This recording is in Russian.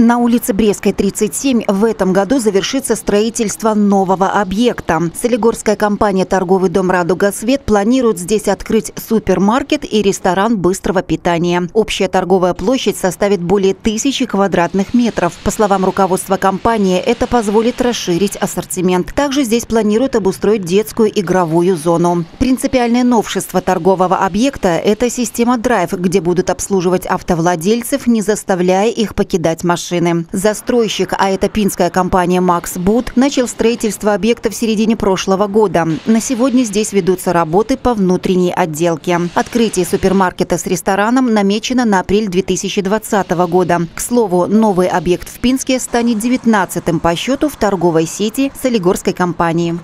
На улице Брестской, 37 в этом году завершится строительство нового объекта. Солигорская компания «Торговый дом «Радуга Свет» планирует здесь открыть супермаркет и ресторан быстрого питания. Общая торговая площадь составит более тысячи квадратных метров. По словам руководства компании, это позволит расширить ассортимент. Также здесь планируют обустроить детскую игровую зону. Принципиальное новшество торгового объекта – это система «Драйв», где будут обслуживать автовладельцев, не заставляя их покидать машину машины. Застройщик, а это пинская компания «Макс Буд», начал строительство объекта в середине прошлого года. На сегодня здесь ведутся работы по внутренней отделке. Открытие супермаркета с рестораном намечено на апрель 2020 года. К слову, новый объект в Пинске станет 19-м по счету в торговой сети Солигорской компании.